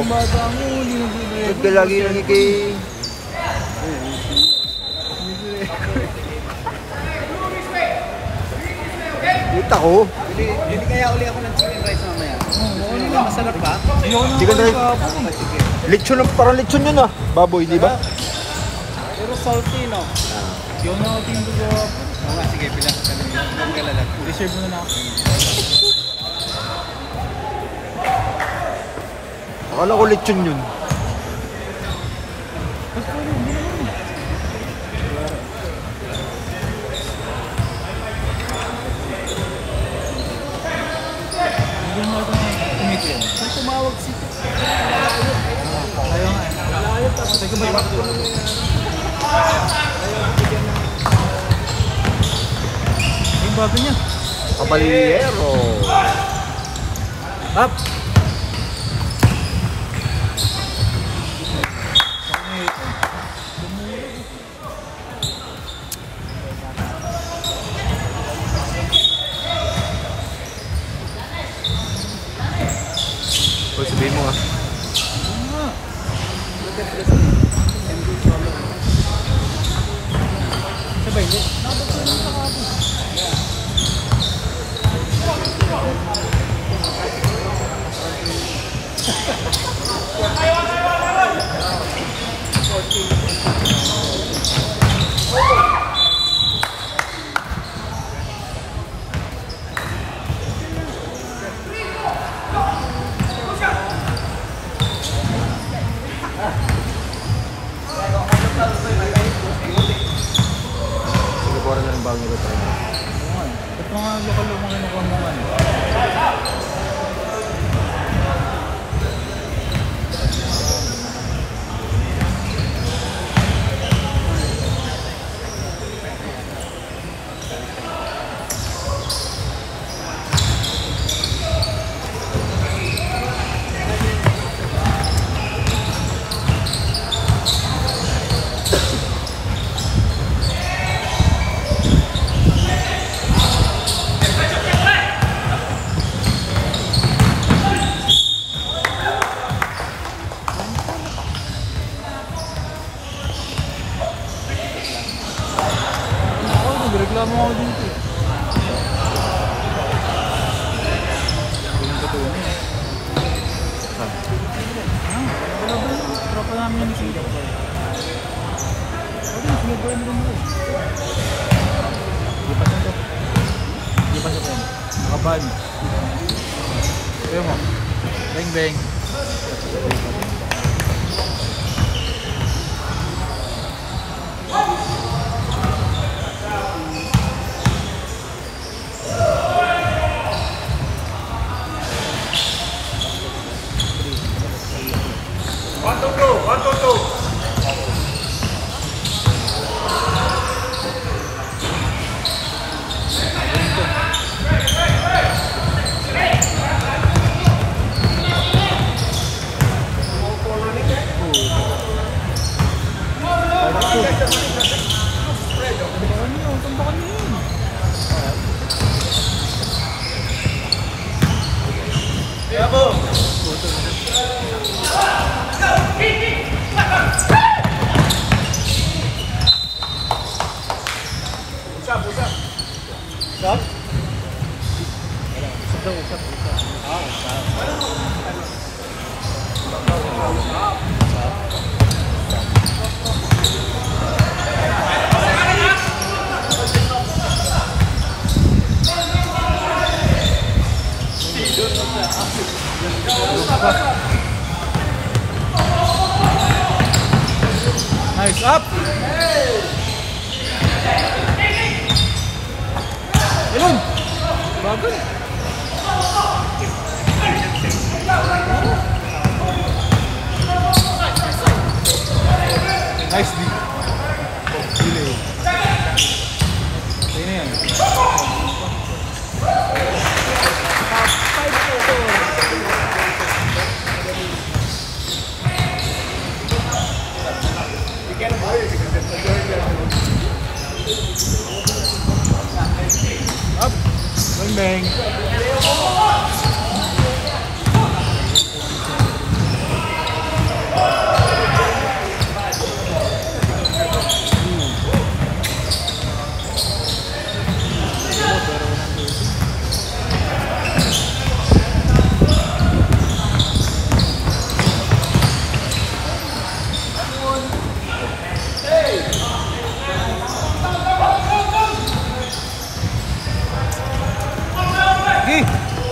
Ko. Hindi Ba't ka lagi. Kita ko. Bili, bili kaya uli ako ng chicken rice mamaya. Hindi ba masarap ba? Chicken rice. Lechon, ang- parang lechon yun ah. Baboy, di ba? Pero salty, no? Yung natin doon. Oo nga, sige, bilang ka na yun. Huwag ka lalag. Reserve mo na ako. Akala ko lechon yun. Tumawag si... Ayaw nga. Teka ba yung Yung bago niya. Kabaliyero. Up!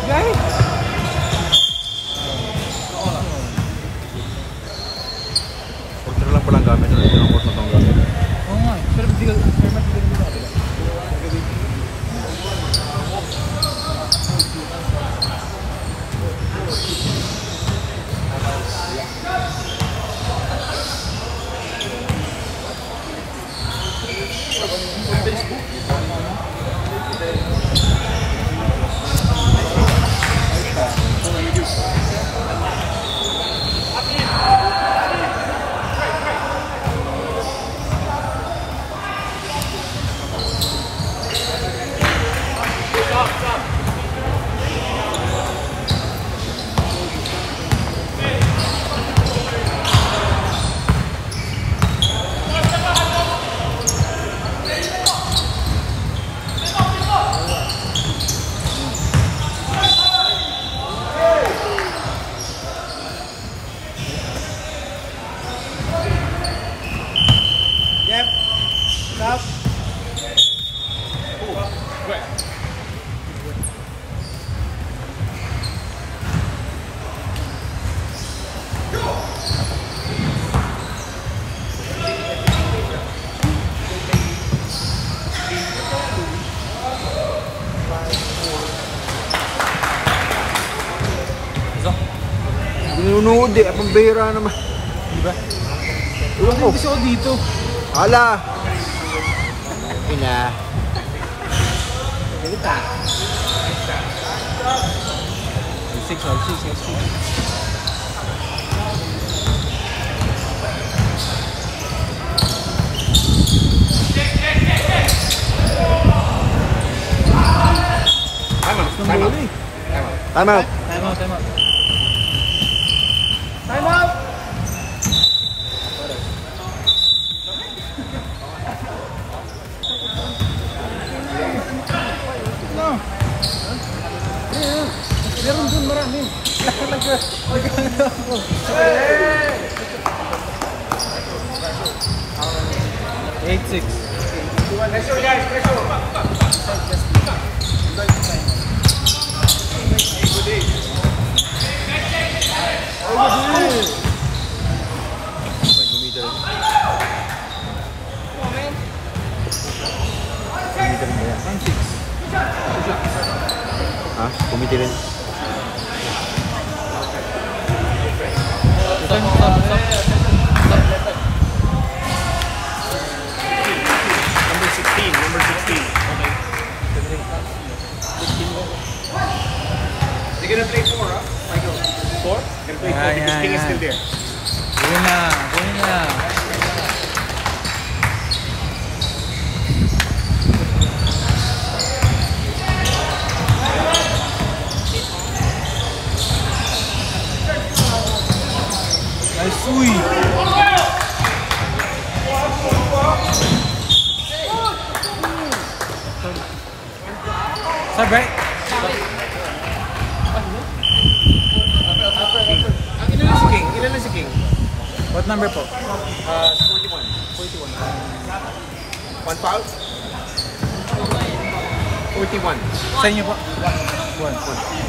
Porque lang palang gamit na ito ng boss gamit. Pambihira naman. Di ba? Ewan ko. Ako dito. Hala! Ina. Ganita. Six, oh, six, six, six. Time out. Time out. bola eh. Time out. Time out, time out. Time out. No. Meron dun marami. Eight six. Pressure guys. Pressure. Gumita rin. Gumita rin ba yan? One six. Ha? Gumita rin. They're gonna play four, huh? Michael. Four? Gonna play four Yeah, because yeah, King is still there. Gawin na, gawin na. Nice, uy! Sir, right? Kilala si King? What number po? Uh, 41. 41. 1 pound? 41. Sa inyo po? 1. 1.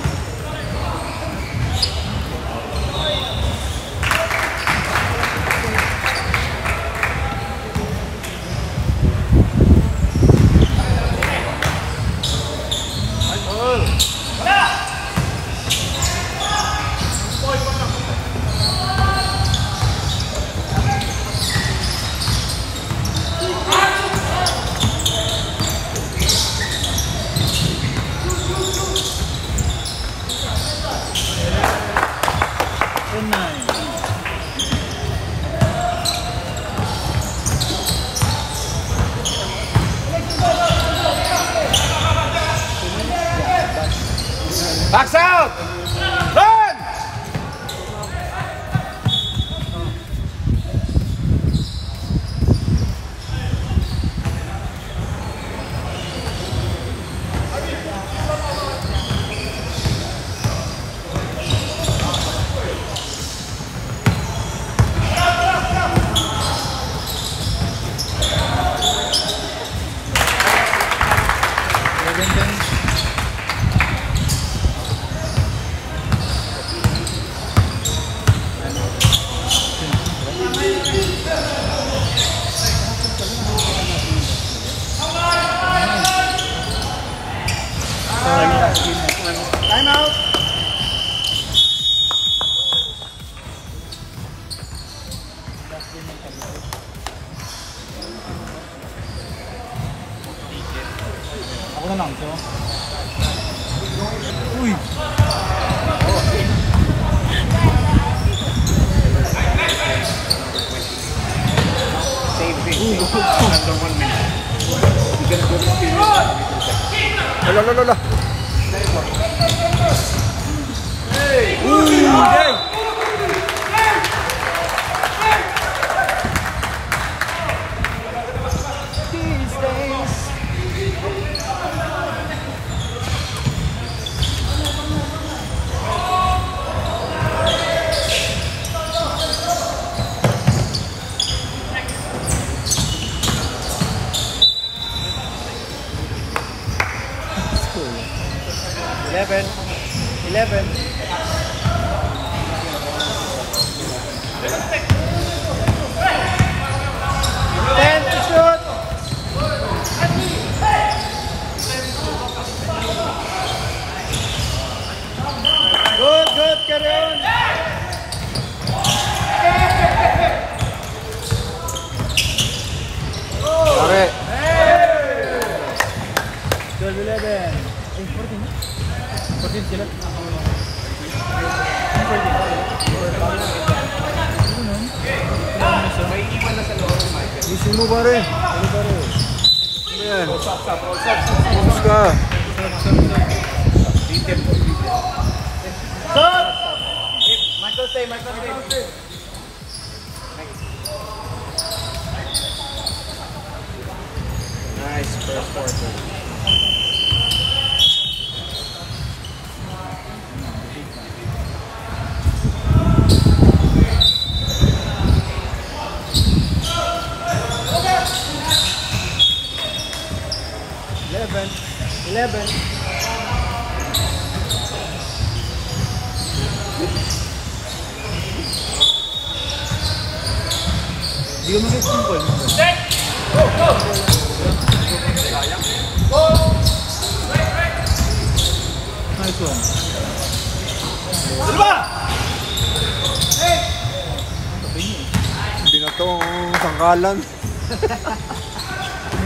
Binatong sangkalan. Ano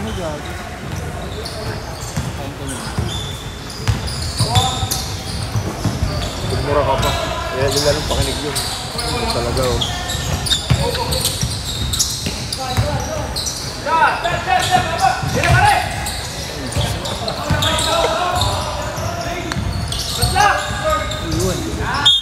mo gag? Tumura ka pa. Kaya yung lalong pakinig yun. Talaga oh. Ano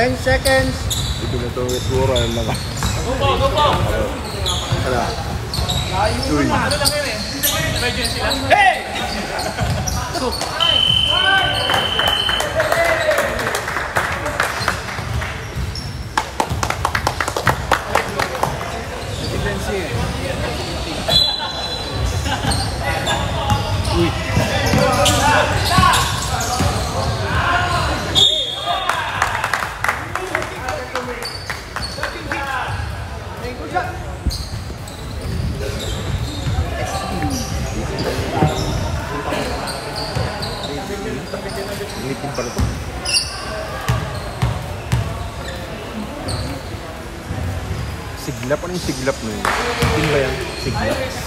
10 seconds. Ito na ito with Wura. Go po, go po! Hala. Uy. Ano eh? Emergency lang. Hey! Ano yung siglap na yun? Tin ba yan? Siglap?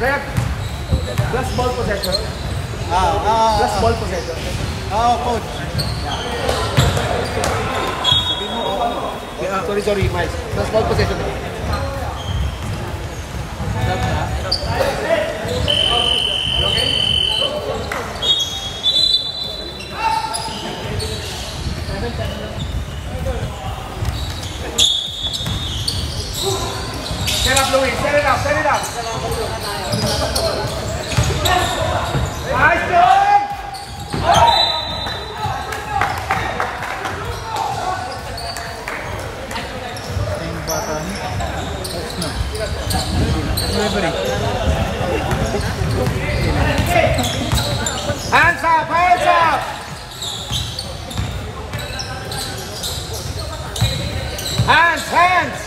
Rep. Plus ball possession. Ah, ah, Plus ball possession. ah, coach. Yeah, sorry, sorry, Miles. Plus ball possession. Okay? Set up, Louis. Set it up. Set it up. Nice, John! Yung bata niya. Tapos na. Referee. Hands up, hands up! Hands, hands!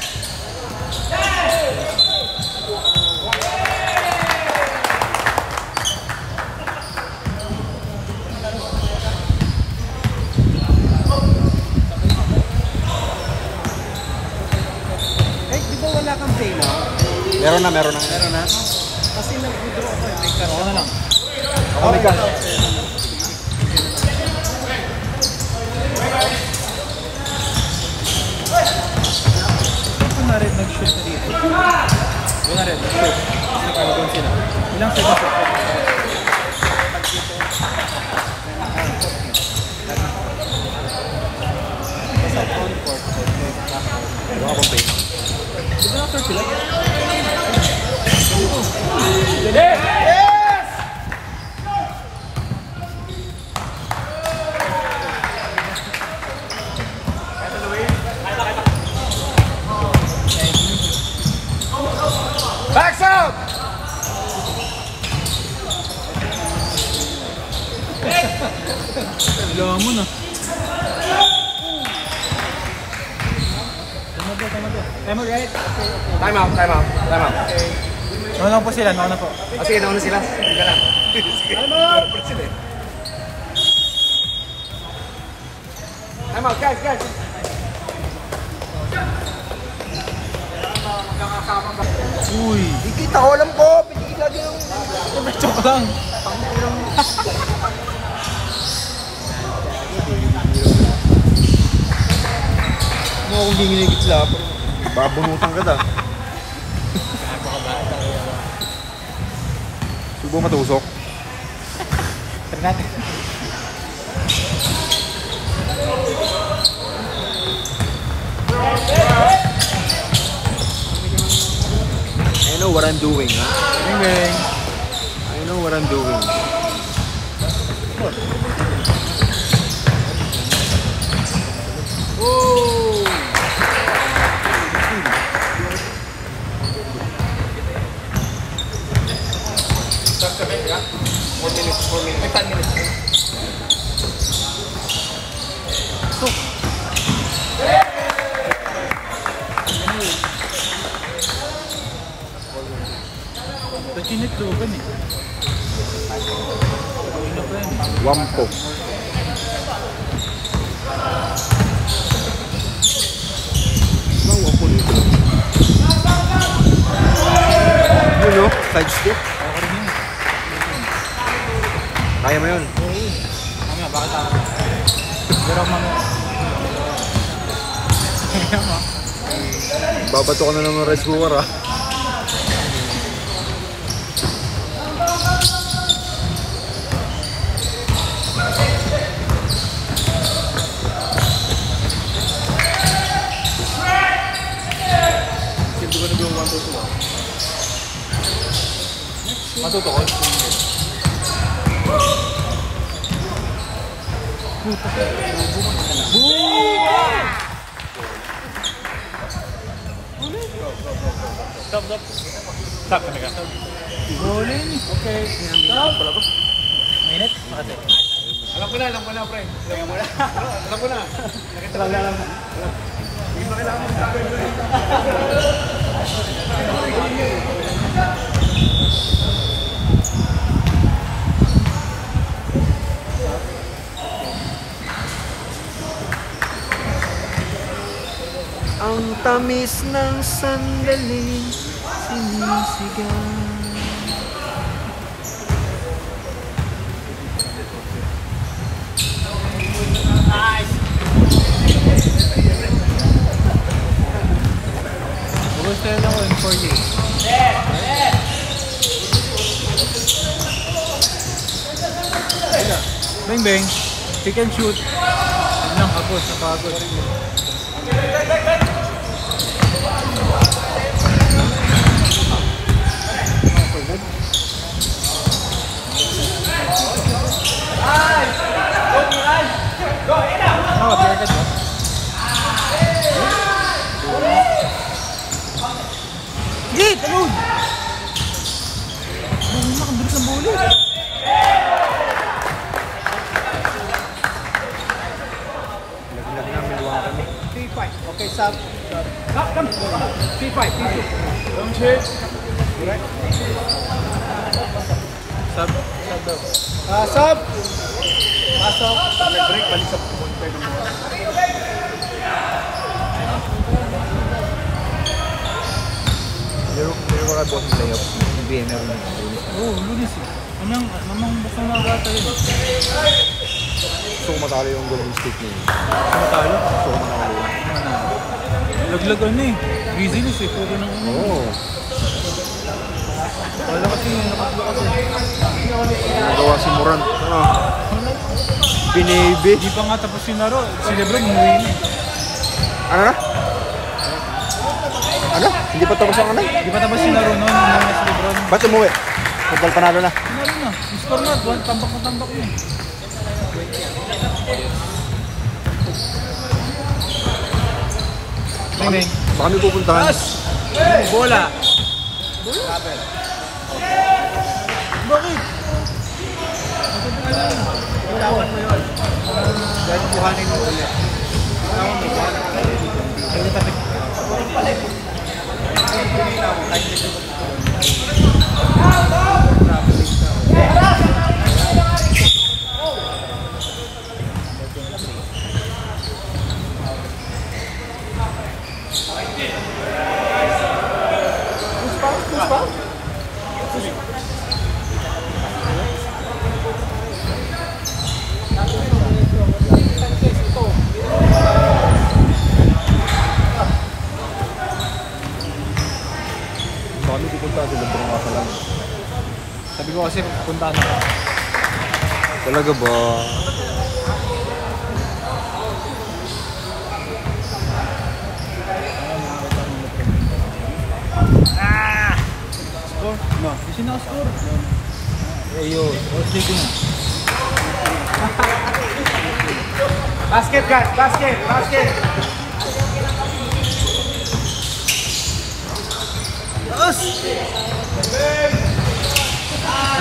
Eh, di ba wala kang play now? Meron na, meron na. Meron na? Kasi nag-withdraw ako eh. May Ako na lang. Ako may na rin nag-shoot na dito. Rin, nag-shoot. Kasi nakalagon sila. Ilang seconds ako. Basta on court. Wala akong pay. Di ba after sila? Backs up! Kailangan mo na. Tama ba, Time out, time out, time out. Nauna po sila, nauna po. Ah, sige, nauna sila. Sige ka lang. Time out! Time out, guys, guys. Uy! Ikita ko, alam ko. Pinigil lagi yung... Joke lang. Ano akong ginginigit sila. Babunutan ka da. Subo matusok. Tara natin. I know what I'm doing? Bing bing. I know what I'm doing. four minutes. Like five minutes. Go. But you need to open Kaya mo yun. Mamaya, bakit ako? Pero mamaya. Kaya mo. Babato ka na ng rice cooker ah. Matutukod. Stop, stop. Stop talaga. Rolling. Okay. Stop. Minute? Makati. Alam ko na, alam ko na, pre. Alam mo na. Alam ko na. Nakita lang alam mo. Hindi mo kailangan magsabi. Ang tamis ng sandaling sinisigaw. Gusto lang ako in 4 days. Bang bang. Pick and shoot. Lang, agos, napagod. Tama, pinagad mo. Sige, talon! Ano na, ang bilis ng buli. Naglag na, minuwa kami. 3-5. Okay, sub. Come, come. 3-5, 3-2. Don't shoot. Sub, sub daw. Ah, sub. Pasok. Nag-break, balik sa point ng mga. Meron, meron ka boss ng layup. Hindi, meron na. Oo, oh, lunis eh. Anong, mamang bukang nakakata yun. Gusto ko matalo yung Golden State niya. eh. Sumatalo. Gusto ko manalo. Manalo. Laglag ano eh. Grizzlies eh. Puro ng ano. Oo. Oh, Wala kasi yung nakatlo kasi. nagawa si Morant. Ano? Binibi. Di pa nga tapos yung laro. Si Lebron umuwi na. Ano na? Ano? Hindi pa tapos ang ano? Di pa tapos yung laro noon. Umuwi na si Lebron. Ba't umuwi? Football panalo na. Sinalo na. Score na. Tambak na tambak eh. Bang. Baka may pupuntahan. Bola. Bitawan mo yun. Dahil kuhanin mo ulit. Bitawan mo. Ay, tapik. Baka may pupuntahan sila. Baka nga lang. Sabi ko kasi puntahan ako. Talaga ba? Score? No. Di siya naka-score. Ayun. Oh, sige nga. Basket, guys. Basket. Basket.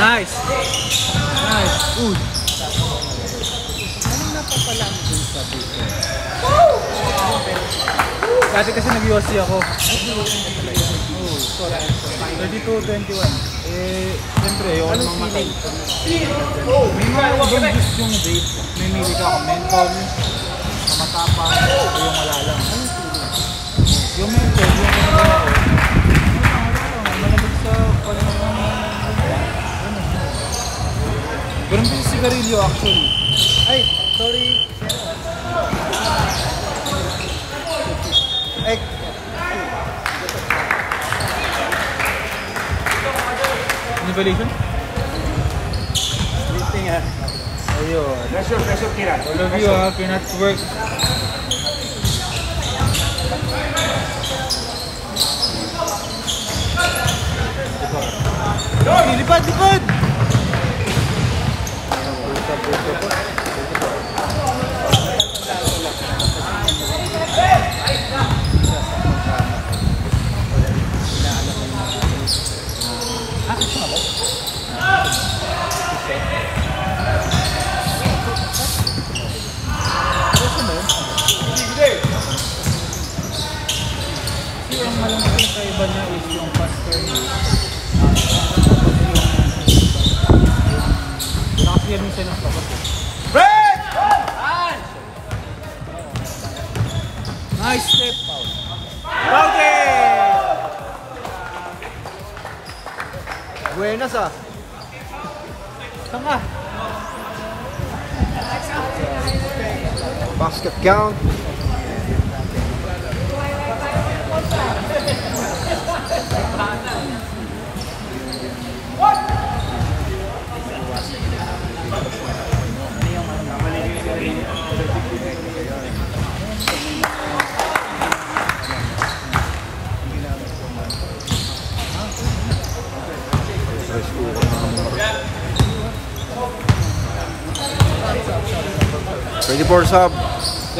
Nice! Nice! Uy! Dati kasi nag-USC ako. Oh, 32-21. Eh, siyempre, ayoko namang matay. May mga ibang gusto yung date. May mili ka menthol, na matapang, o yung wala lang. Yung menthol, Malamig sa panahon ng... Ganun din si sigarilyo actually. Ay, sorry. Ay, Nivelation? sleeping ah. Ayun. Pressure, pressure, Kiran. All of you ha, cannot work. Lipad, lipad! Kasi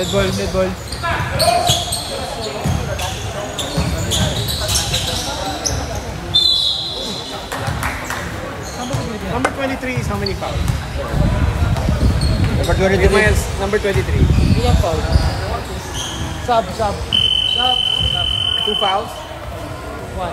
Dead ball, dead ball. Number 23 is how many fouls? Number twenty-three. Miles, number 23. Ilang foul? Sub, sub. Two fouls? One.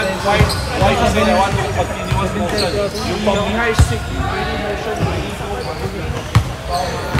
one Why white is in one continuous motion. You combine.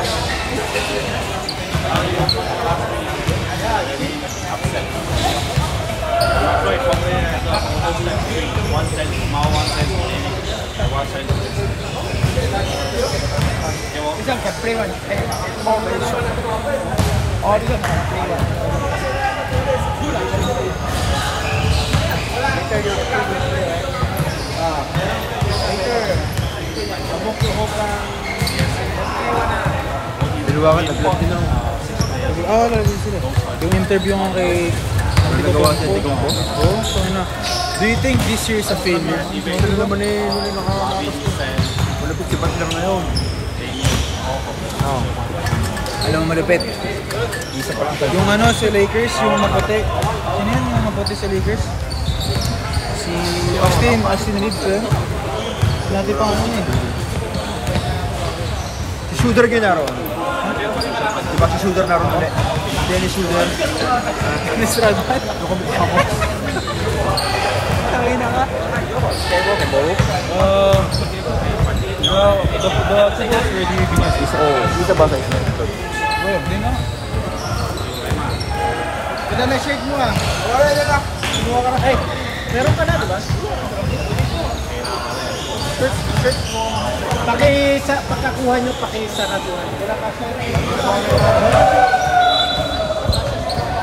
want to continuous motion. Yung pamingay is sick. sige, sige. Isang kapre man. Oh, di ba? Biluwakan, naglag din ako. Ah, nalagay sila. Yung interview nga kay Nagawa hindi ko po. Oo, so na. Do you think this year is a failure? Ano naman eh, nung nakakapos. Malapit si Butler ngayon. Oo. Alam mo malupit. Isa pa lang. Yung ano sa Lakers, yung maputi. Sino yan yung maputi sa Lakers? Si Austin, Austin Reeves eh. Natin pa ano eh. Si Shooter Gennaro. Diba si Shooter naroon ulit? Dennis Shooter. Dennis Rodman. Tangin na ka. Uh, the, the, the two goals were the Venus is Oo, isa ba sa isa? Well, di na. Ito na shirt mo ah. Wala na na. Kumuha ka na. Ay, meron ka na, di ba? Shirt, shirt mo. Paki sa pagkakuha nyo, paki sa raduan. Wala ka sa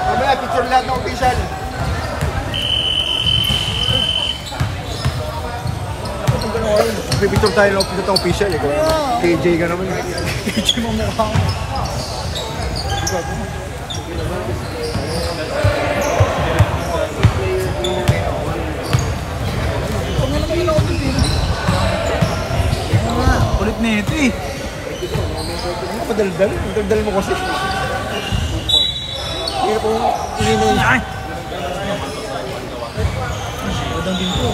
Mamaya, picture lahat ng official. Pipicture tayo ng official ng official. Eh. KJ ka naman. KJ mo mukha mo. Kulit na ito eh. Padaldal. Padaldal mo kasi. Hindi po ininom. Ay! Wadang din to.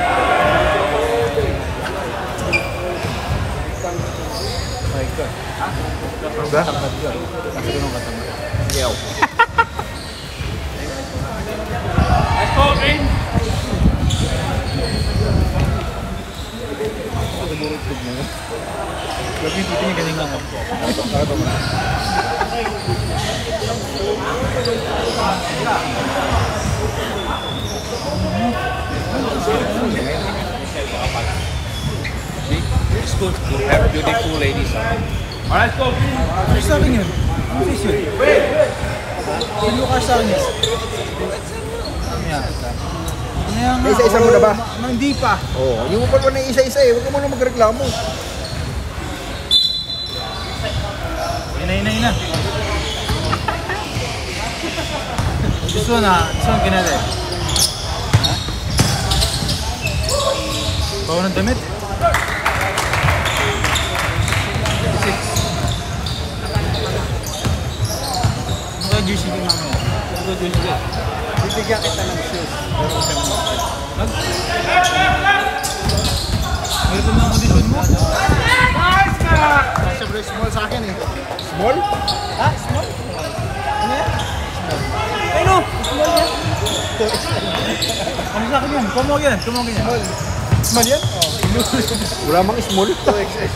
Ano ba? Yaw. Lagi yung titi niya galing lang ako. It's good to have beautiful ladies. Alright, go. Ano sa akin yun? Ano face yun? Si Lucas Arnes. Ano yan? Ano yan nga? Isa-isa mo na ba? Ma- Hindi pa. Oo, oh, yung pa na isa-isa eh. Huwag ka muna magreklamo. Ina, ina, ina. This one ah, this one kinala eh. Bawa ng damit? Kaya jersey ko mamaya? Kaya jersey ko? Bibigyan kita ng shoes. Mag? Meron pa mga condition mo? Siyempre small sa akin eh. Small? Ha? Small? Ano yan? Ay no! Small yan. Ano sa akin yan? Kumog yan. Kumog yan. Small. Small yan? Wala mang small. 2XL.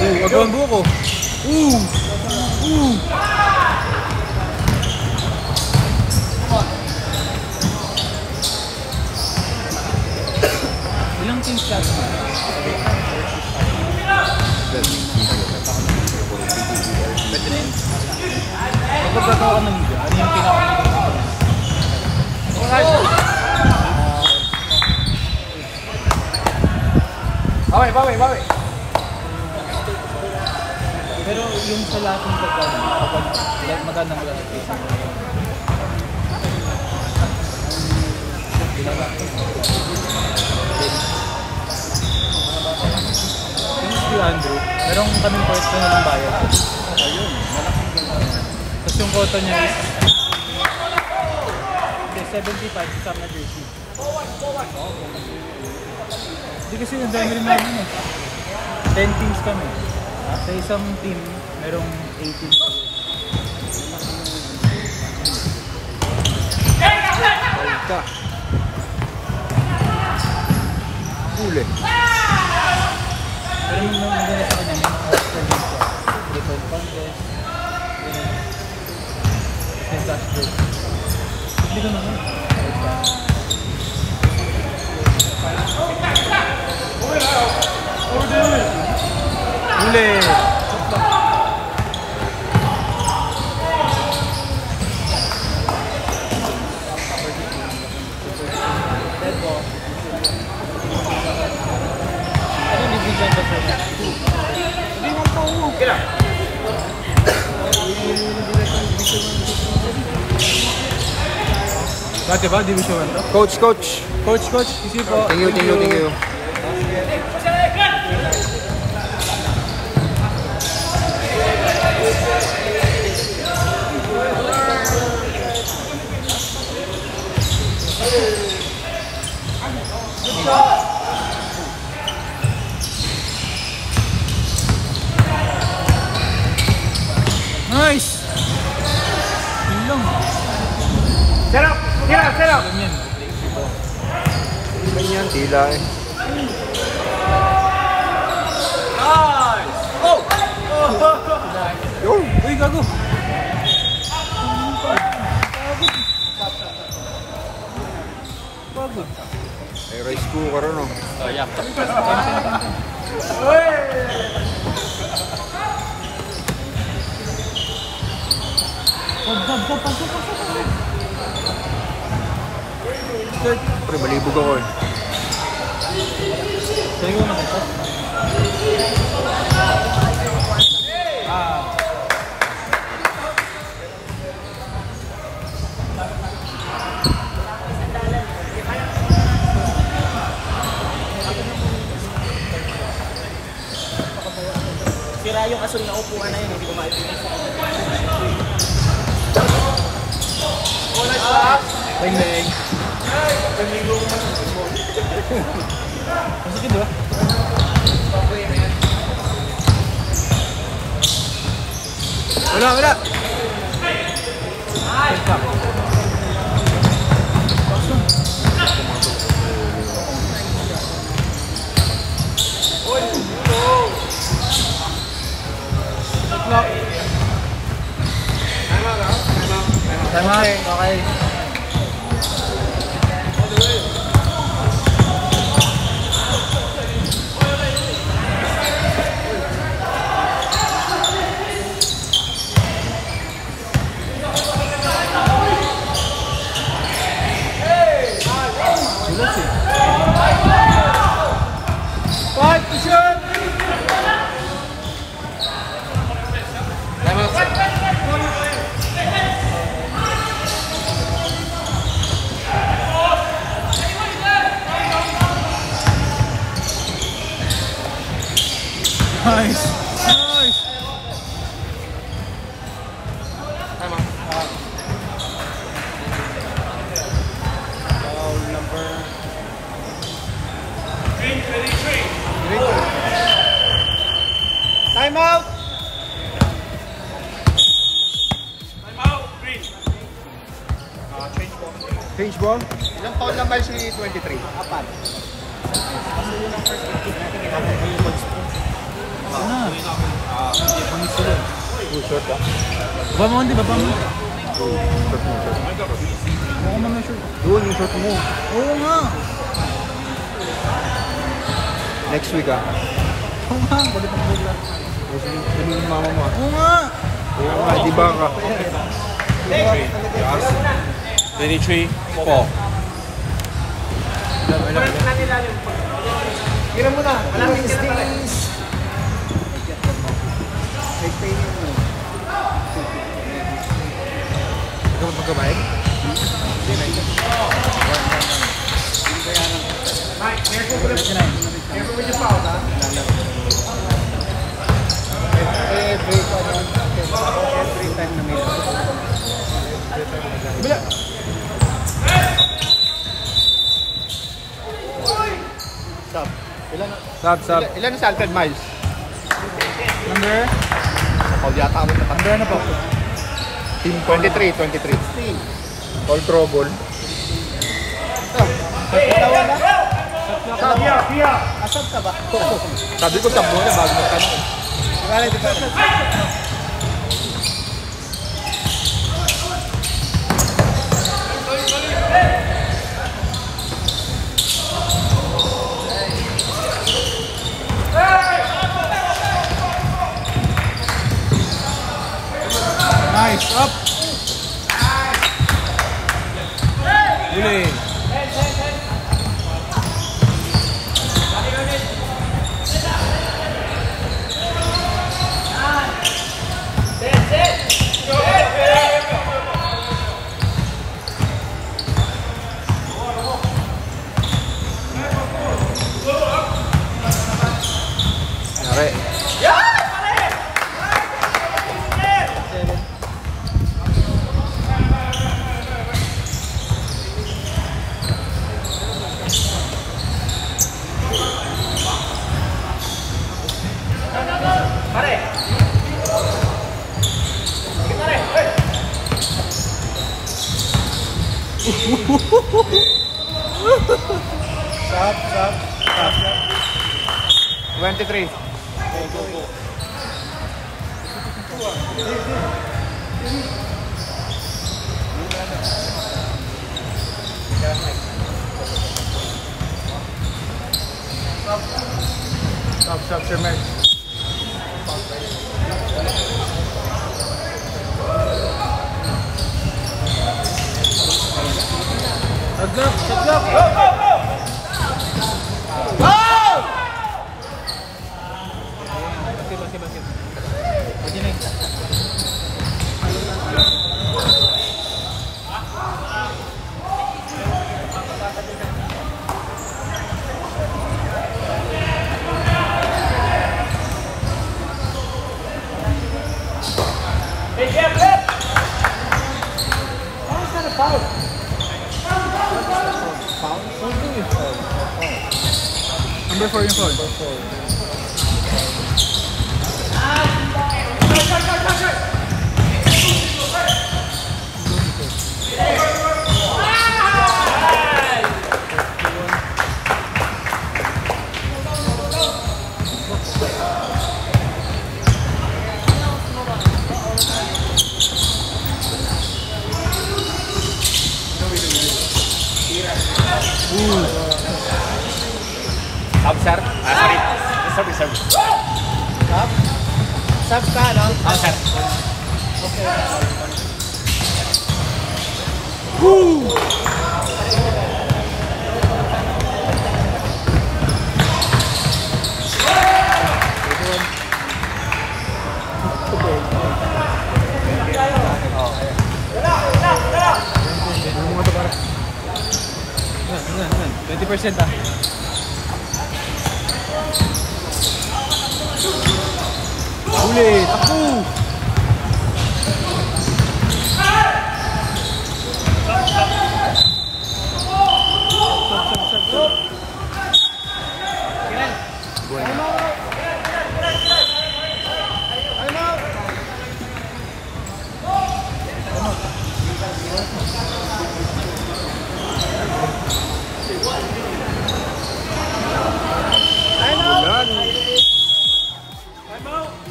Uh, wag ang buko. Uh! Gagawa ka ng liga, ano yung pinaka Bawi, bawi, bawi. Pero yung sa lahat ng pagkain, kapag. Yung si Andrew, meron na ng bayad. Ayun, malaking ganda. Tapos yung cotton niya is hindi, 75 kasama na jersey. Hindi kasi ang dami rin namin eh. 10 teams kami. Sa isang team, merong 18 players. Ka. Pero yung mga sa kanya, may mga experiment siya. Little contest. ganun. May dashboard. Hindi ko naman. Huli! Dead ball. Ba? Dati ba? Division 1 to? Coach, coach. Coach, coach, isi po. Thank you, thank you, thank you. Nice! Yun lang. Set up! Up! Ganyan. Iba yan, tila eh. Nice! Oh! Yun. Uy, gago! Pagod. May rice cooker ano. Oh, yeah. Pag, pag, pag, pag, pag, pag. Pre, malibog ako eh. Sabi ko naman ito. Ah. Sira yung asul na upuan na yun, hindi ko maipinis. Bang bang. Masakit di ba? Wala, wala. Tama, okay. Five to shoot! Nice. Nice. Time out! Ball. Ilang taon lang ba si 23? Apat. Ano? Pangit sila. Oh, short ah. Baba mo, hindi baba mo. Oh, short mo, short. Mo. Doon yung short mo. Oo nga. Next week ah. Oo nga. Balik ang bola. Sabi yung mama mo ah. Oo nga. Kaya nga, di ba ka? 23, 4. Gira mo na. Malapit ka na pala. May pain mo. Ikaw magkabay? Hindi na ito. Mike, careful with your Careful with foul. Every time na may Bila! Na? Sab, sab. Ilan, ilan na sa Alfred Miles? Number? Paul yata ako na Number ano po? Team 23, 23. All trouble. Na? Sabi ka ba? Sabi ko tabo na bago magtanong. Di ba, di ba? Nice, up!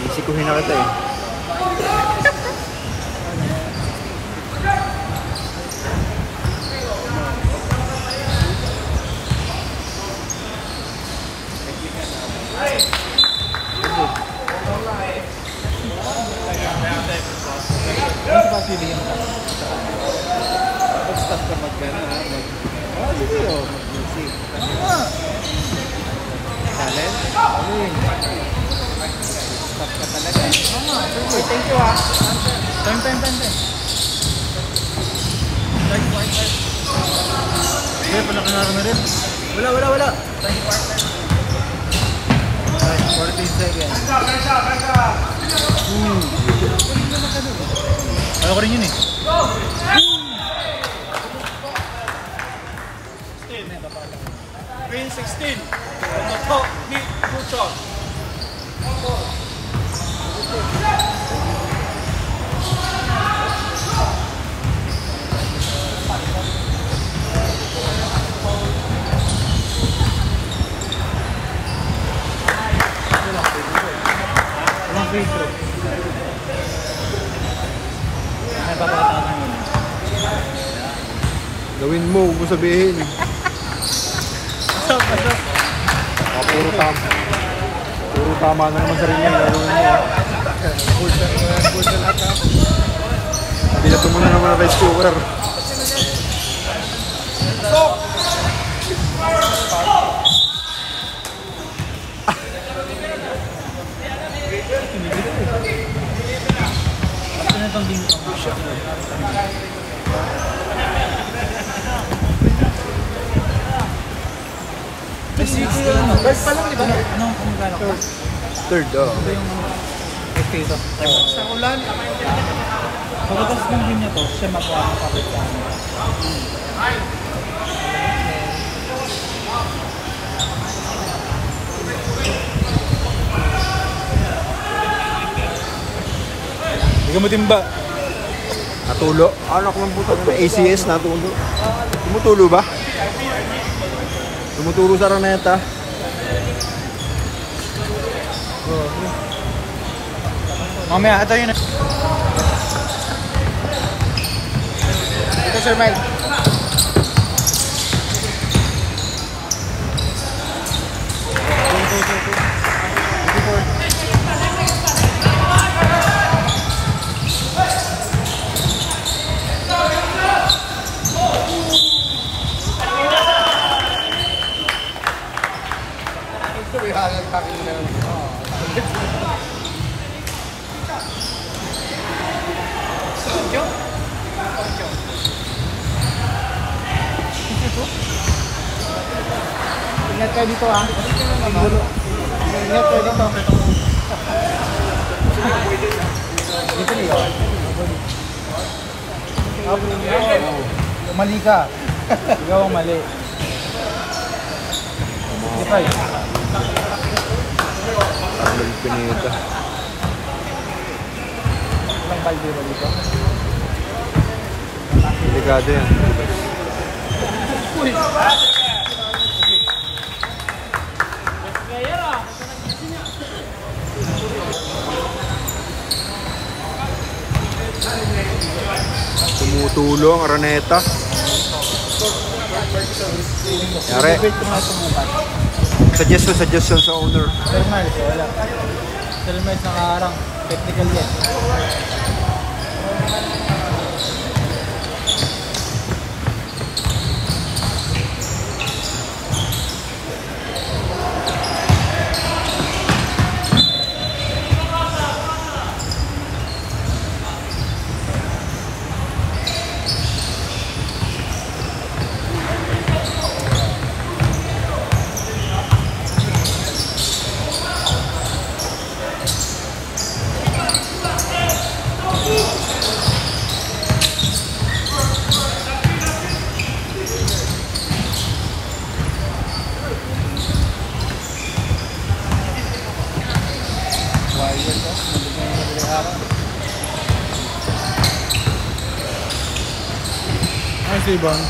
Isikuhin na kita eh. Ano pa bibigyan mo? Pag-stop ka mag-gana ha. Mag... Oh, sige oh. Okay, thank you ha. Time, time, time, time. Rin. Wala, wala, wala. 14 seconds. Ayaw ko rin yun eh. Green 16. From the top, good shot. Walang free throw. Gawin mo sabihin. Ah, puro tama. Puro tama na naman sa rin yan. Gawin mo. ah. Binato mo na naman ang rice cooker. Ito na itong ding shot. Guys, pa lang, di ba? Anong kumagana ko? Third, oh. Ito yung potato. Sa ulan. Pagkatas ng game niya to, siya makuha ng kapit sa amin. Hindi ka matimba. Natulo. Ano ko ng puto? ACS, natulo. Tumutulo ba? Tumutulo sa raneta. Mamaya, ito yun. Ito, Sir Mike. Ingat kayo dito ha. Ingat kayo dito. Dito niyo. Mali ka. Ikaw ang mali. Okay, five. Ang pinita. Ilang balde ba dito? Delikado yan. Tumutulo ang raneta. Yari, suggestion, suggestion sa owner. Miles, wala. Sir Miles nakaharang. Technical yan. Ano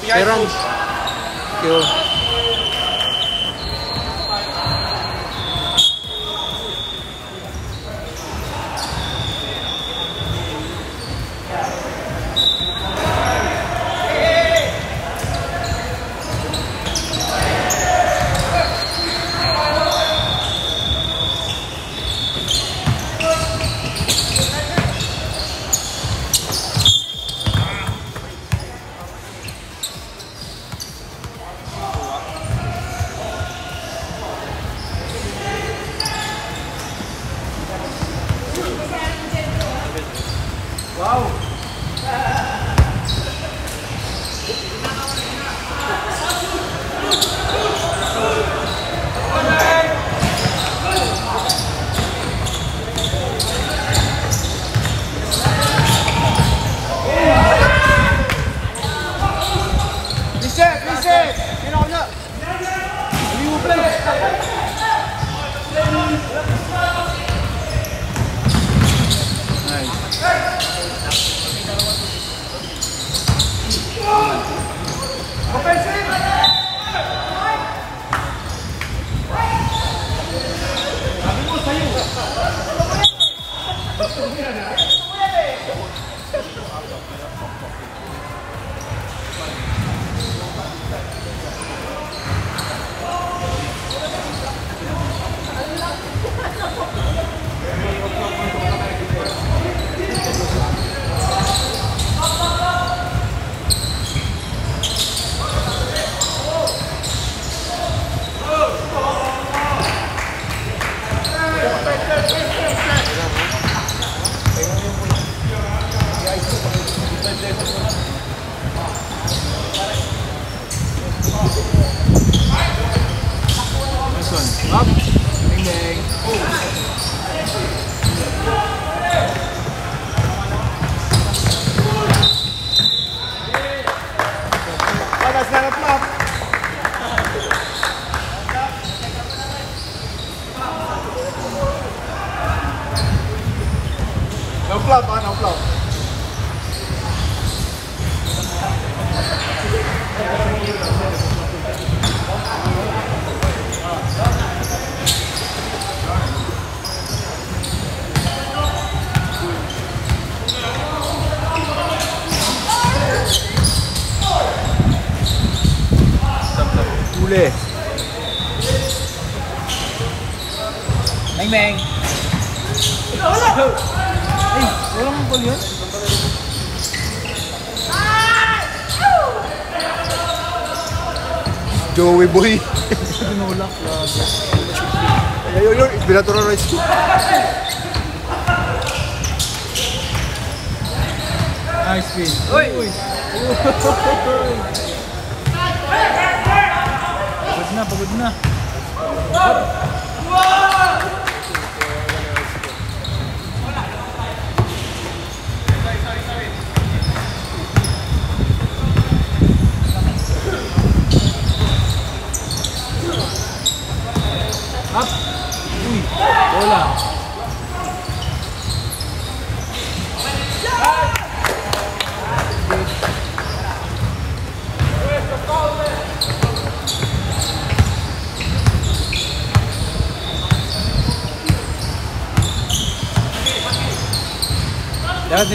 Pero ang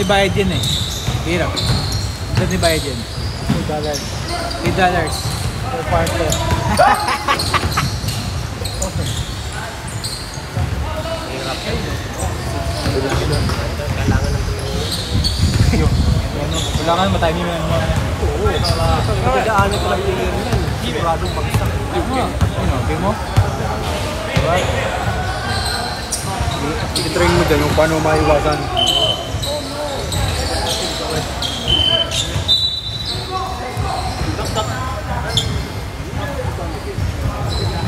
May bayad yun eh. Hirap. Dapat may bayad yun. 2 dollars. 8 dollars. Per quarter. Yun. Ano, Kailangan matime mo yan. Nagdaanan ko lang yung yan. Siguradong bagsak. Ano? Ano? Game mo? Right? I-train mo dyan kung paano maiwasan.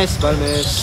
Balmes, Balmes.